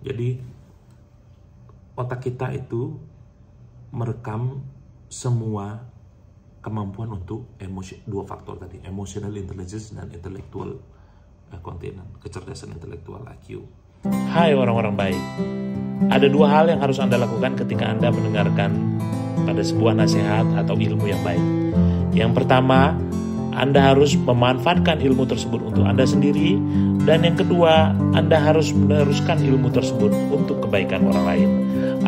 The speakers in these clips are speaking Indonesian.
Jadi otak kita itu merekam semua kemampuan untuk emosi dua faktor tadi, emotional intelligence dan intellectual uh, continent, kecerdasan intelektual IQ. Hai orang-orang baik. Ada dua hal yang harus Anda lakukan ketika Anda mendengarkan pada sebuah nasihat atau ilmu yang baik. Yang pertama, Anda harus memanfaatkan ilmu tersebut untuk Anda sendiri dan yang kedua, Anda harus meneruskan ilmu tersebut untuk kebaikan orang lain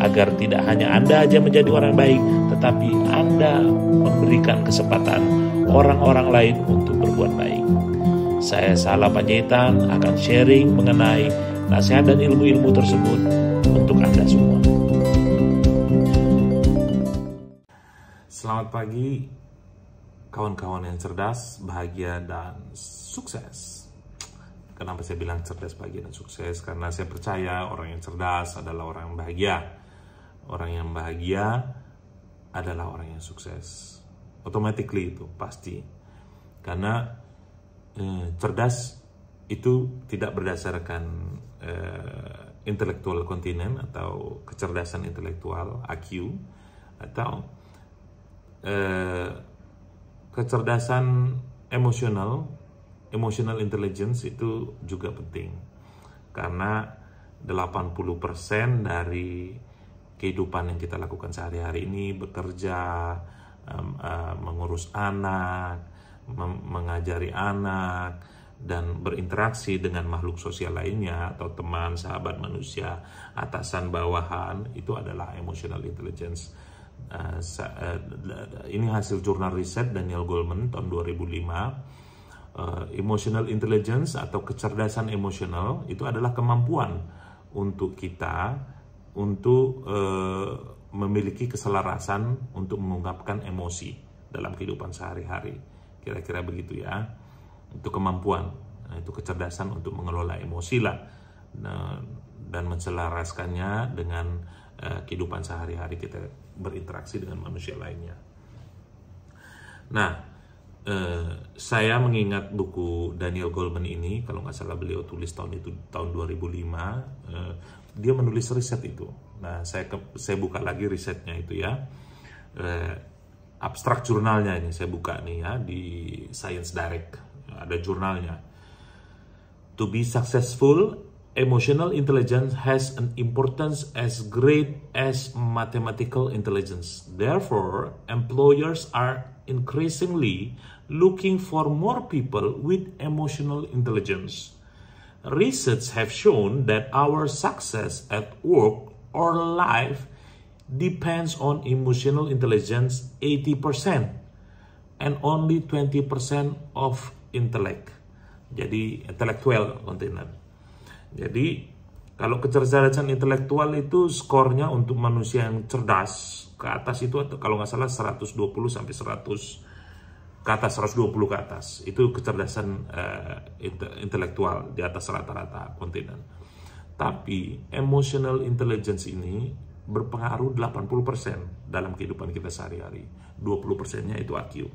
agar tidak hanya Anda aja menjadi orang baik, tetapi Anda memberikan kesempatan orang-orang lain untuk berbuat baik. Saya Salah Panjaitan akan sharing mengenai nasihat dan ilmu-ilmu tersebut untuk Anda semua. Selamat pagi kawan-kawan yang cerdas, bahagia, dan sukses. Kenapa saya bilang cerdas, bahagia, dan sukses? Karena saya percaya orang yang cerdas adalah orang yang bahagia. Orang yang bahagia adalah orang yang sukses. Automatically itu pasti. Karena eh, cerdas itu tidak berdasarkan eh, intelektual kontinen atau kecerdasan intelektual IQ atau eh, kecerdasan emosional, emotional intelligence itu juga penting. Karena 80% dari kehidupan yang kita lakukan sehari-hari ini bekerja, um, uh, mengurus anak, mengajari anak, dan berinteraksi dengan makhluk sosial lainnya atau teman, sahabat manusia, atasan, bawahan itu adalah emotional intelligence Uh, ini hasil jurnal riset Daniel Goleman tahun 2005. Uh, emotional intelligence atau kecerdasan emosional itu adalah kemampuan untuk kita untuk uh, memiliki keselarasan untuk mengungkapkan emosi dalam kehidupan sehari-hari. Kira-kira begitu ya. Itu kemampuan, itu kecerdasan untuk mengelola emosi lah nah, dan menselaraskannya dengan uh, kehidupan sehari-hari kita berinteraksi dengan manusia lainnya. Nah, eh, saya mengingat buku Daniel Goleman ini, kalau nggak salah beliau tulis tahun itu tahun 2005, eh, dia menulis riset itu. Nah, saya ke, saya buka lagi risetnya itu ya. Eh, abstrak jurnalnya ini saya buka nih ya di Science Direct ada jurnalnya. To be successful emotional intelligence has an importance as great as mathematical intelligence. Therefore, employers are increasingly looking for more people with emotional intelligence. Research have shown that our success at work or life depends on emotional intelligence 80% and only 20% of intellect. Jadi intellectual content. Jadi kalau kecerdasan intelektual itu skornya untuk manusia yang cerdas ke atas itu atau kalau nggak salah 120 sampai 100 ke atas 120 ke atas itu kecerdasan uh, intelektual di atas rata-rata kontinen. Tapi emotional intelligence ini berpengaruh 80% dalam kehidupan kita sehari-hari. 20%-nya itu IQ.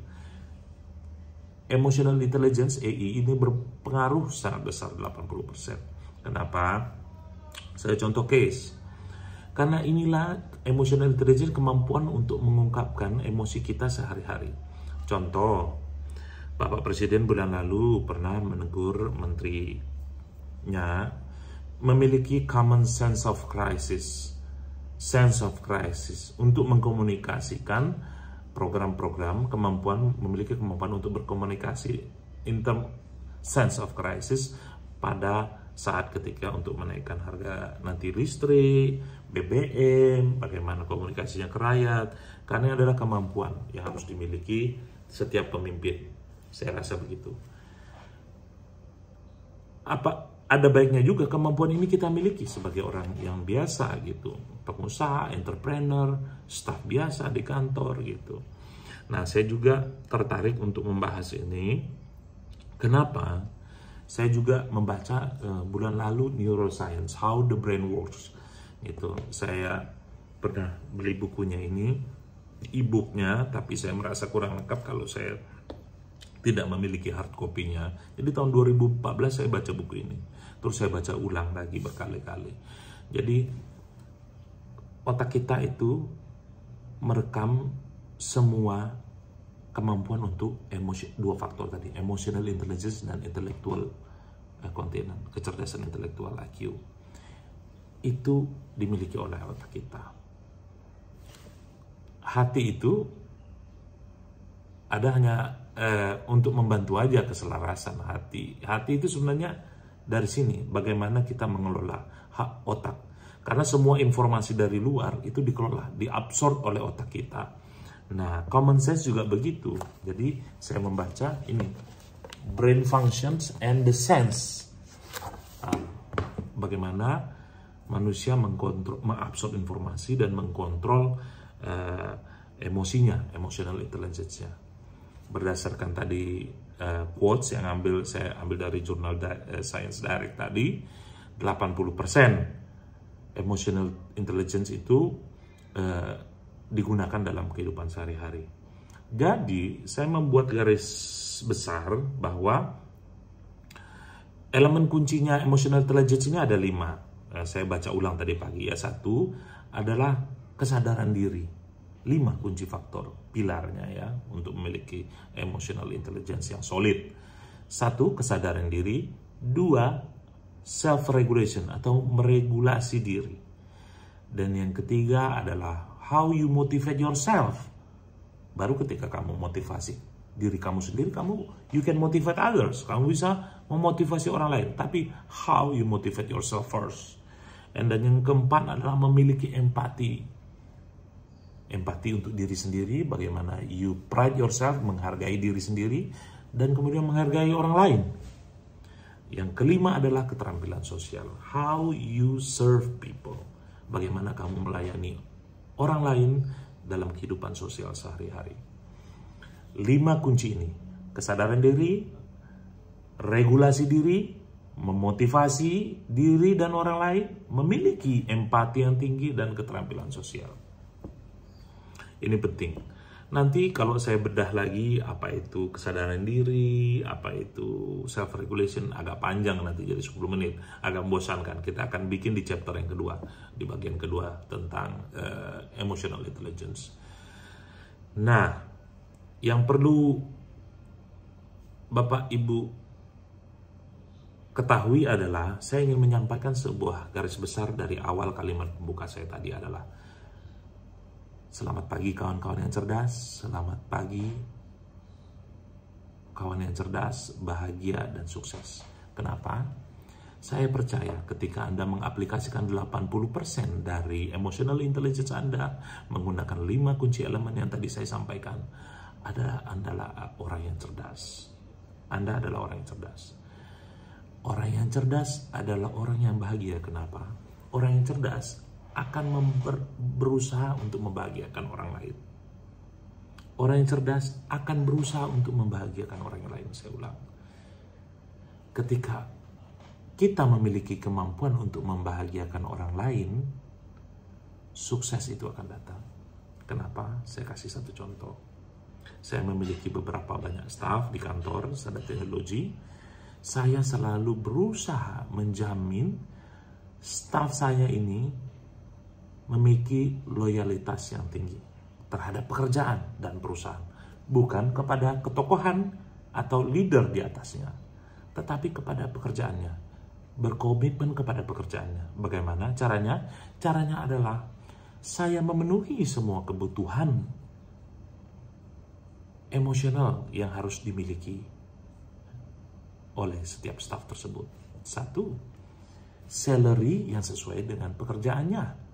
Emotional intelligence EI ini berpengaruh sangat besar 80%. Kenapa? Saya contoh case. Karena inilah emotional intelligence kemampuan untuk mengungkapkan emosi kita sehari-hari. Contoh, Bapak Presiden bulan lalu pernah menegur menterinya memiliki common sense of crisis, sense of crisis untuk mengkomunikasikan program-program kemampuan memiliki kemampuan untuk berkomunikasi in term sense of crisis pada saat ketika untuk menaikkan harga nanti listrik, BBM, bagaimana komunikasinya ke rakyat, karena adalah kemampuan yang harus dimiliki setiap pemimpin. Saya rasa begitu. Apa ada baiknya juga kemampuan ini kita miliki sebagai orang yang biasa gitu, pengusaha, entrepreneur, staf biasa di kantor gitu. Nah, saya juga tertarik untuk membahas ini. Kenapa? Saya juga membaca uh, bulan lalu Neuroscience, How the Brain Works. Itu saya pernah beli bukunya ini, e-booknya, tapi saya merasa kurang lengkap kalau saya tidak memiliki hard copy-nya. Jadi tahun 2014 saya baca buku ini. Terus saya baca ulang lagi berkali-kali. Jadi otak kita itu merekam semua kemampuan untuk emosi dua faktor tadi, emotional intelligence dan intellectual uh, continent, kecerdasan intelektual IQ. Itu dimiliki oleh otak kita. Hati itu ada hanya uh, untuk membantu aja keselarasan hati. Hati itu sebenarnya dari sini bagaimana kita mengelola hak otak. Karena semua informasi dari luar itu dikelola, diabsorb oleh otak kita. Nah, common sense juga begitu. Jadi saya membaca ini brain functions and the sense. Nah, bagaimana manusia mengkontrol, mengabsorb informasi dan mengkontrol uh, emosinya, emotional intelligence-nya. Berdasarkan tadi uh, quotes yang ambil saya ambil dari jurnal uh, Science Direct tadi, 80% emotional intelligence itu uh, digunakan dalam kehidupan sehari-hari. Jadi, saya membuat garis besar bahwa elemen kuncinya emotional intelligence ini ada lima. Uh, saya baca ulang tadi pagi ya. Satu adalah kesadaran diri. Lima kunci faktor pilarnya ya untuk memiliki emotional intelligence yang solid. Satu, kesadaran diri. Dua, self-regulation atau meregulasi diri. Dan yang ketiga adalah how you motivate yourself. Baru ketika kamu motivasi diri kamu sendiri, kamu you can motivate others. Kamu bisa memotivasi orang lain. Tapi how you motivate yourself first. And dan yang keempat adalah memiliki empati. Empati untuk diri sendiri, bagaimana you pride yourself, menghargai diri sendiri, dan kemudian menghargai orang lain. Yang kelima adalah keterampilan sosial. How you serve people. Bagaimana kamu melayani orang lain dalam kehidupan sosial sehari-hari. Lima kunci ini. Kesadaran diri, regulasi diri, memotivasi diri dan orang lain, memiliki empati yang tinggi dan keterampilan sosial. Ini penting Nanti kalau saya bedah lagi apa itu kesadaran diri, apa itu self regulation agak panjang nanti jadi 10 menit, agak membosankan. Kita akan bikin di chapter yang kedua, di bagian kedua tentang uh, emotional intelligence. Nah, yang perlu Bapak Ibu ketahui adalah saya ingin menyampaikan sebuah garis besar dari awal kalimat pembuka saya tadi adalah Selamat pagi kawan-kawan yang cerdas, selamat pagi kawan yang cerdas, bahagia dan sukses. Kenapa? Saya percaya ketika Anda mengaplikasikan 80% dari emotional intelligence Anda menggunakan 5 kunci elemen yang tadi saya sampaikan, ada Anda adalah orang yang cerdas. Anda adalah orang yang cerdas. Orang yang cerdas adalah orang yang bahagia. Kenapa? Orang yang cerdas akan member, berusaha untuk membahagiakan orang lain. Orang yang cerdas akan berusaha untuk membahagiakan orang yang lain. Saya ulang. Ketika kita memiliki kemampuan untuk membahagiakan orang lain, sukses itu akan datang. Kenapa? Saya kasih satu contoh. Saya memiliki beberapa banyak staff di kantor sadar teknologi. Saya selalu berusaha menjamin staff saya ini memiliki loyalitas yang tinggi terhadap pekerjaan dan perusahaan, bukan kepada ketokohan atau leader di atasnya, tetapi kepada pekerjaannya, berkomitmen kepada pekerjaannya. Bagaimana caranya? Caranya adalah saya memenuhi semua kebutuhan emosional yang harus dimiliki oleh setiap staf tersebut. Satu, salary yang sesuai dengan pekerjaannya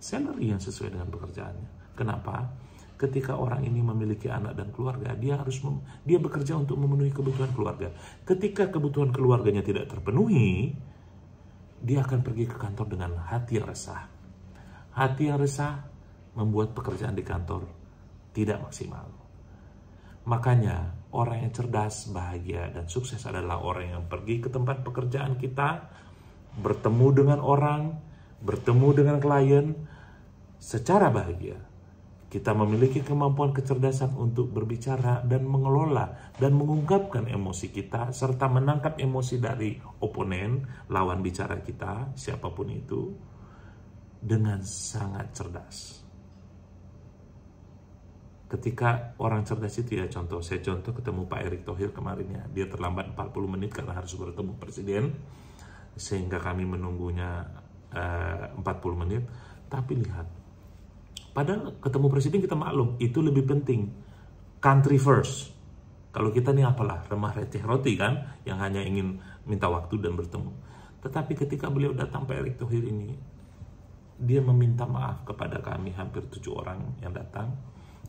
salary yang sesuai dengan pekerjaannya. Kenapa? Ketika orang ini memiliki anak dan keluarga, dia harus mem, dia bekerja untuk memenuhi kebutuhan keluarga. Ketika kebutuhan keluarganya tidak terpenuhi, dia akan pergi ke kantor dengan hati yang resah. Hati yang resah membuat pekerjaan di kantor tidak maksimal. Makanya orang yang cerdas, bahagia, dan sukses adalah orang yang pergi ke tempat pekerjaan kita, bertemu dengan orang, bertemu dengan klien, secara bahagia. Kita memiliki kemampuan kecerdasan untuk berbicara dan mengelola dan mengungkapkan emosi kita serta menangkap emosi dari oponen, lawan bicara kita, siapa pun itu. dengan sangat cerdas. Ketika orang cerdas itu ya contoh, saya contoh ketemu Pak Erick Thohir kemarin ya, dia terlambat 40 menit karena harus bertemu presiden, sehingga kami menunggunya eh, 40 menit. Tapi lihat, padahal ketemu presiden kita maklum, itu lebih penting. Country first. Kalau kita nih apalah, remah receh roti kan, yang hanya ingin minta waktu dan bertemu. Tetapi ketika beliau datang Pak Erick Thohir ini, dia meminta maaf kepada kami hampir tujuh orang yang datang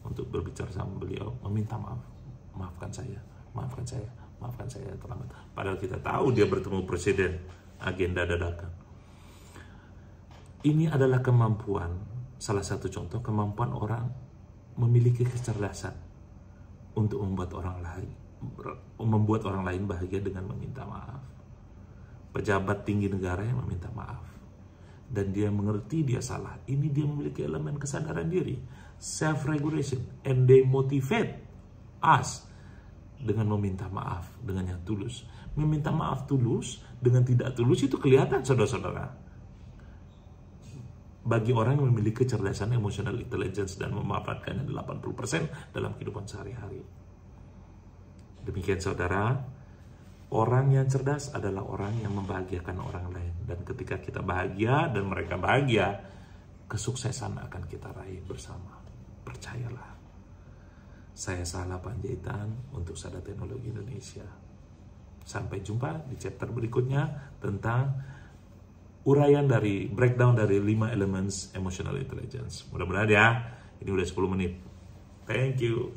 untuk berbicara sama beliau meminta maaf maafkan saya maafkan saya maafkan saya terlambat padahal kita tahu dia bertemu presiden agenda dadakan ini adalah kemampuan salah satu contoh kemampuan orang memiliki kecerdasan untuk membuat orang lain membuat orang lain bahagia dengan meminta maaf pejabat tinggi negara yang meminta maaf dan dia mengerti dia salah ini dia memiliki elemen kesadaran diri self-regulation and they motivate us dengan meminta maaf dengan yang tulus. Meminta maaf tulus dengan tidak tulus itu kelihatan saudara-saudara. Bagi orang yang memiliki kecerdasan emotional intelligence dan memanfaatkannya 80% dalam kehidupan sehari-hari. Demikian saudara, orang yang cerdas adalah orang yang membahagiakan orang lain. Dan ketika kita bahagia dan mereka bahagia, kesuksesan akan kita raih bersama. Percayalah. Saya salah Panjaitan untuk Sada Teknologi Indonesia. Sampai jumpa di chapter berikutnya tentang uraian dari breakdown dari 5 elements emotional intelligence. Mudah-mudahan ya, ini udah 10 menit. Thank you.